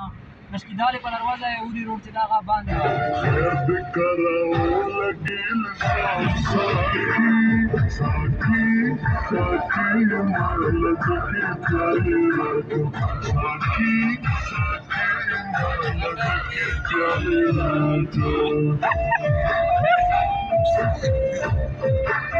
نه مشکیدال په دروازه یې وری روډ چې داغه باندې Thank you.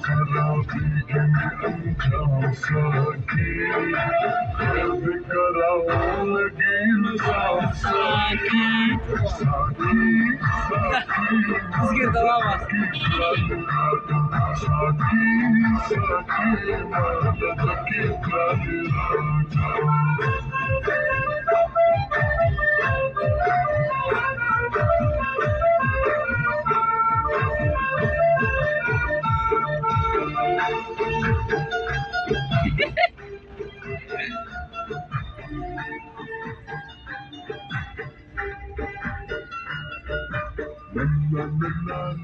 करा करादी Good.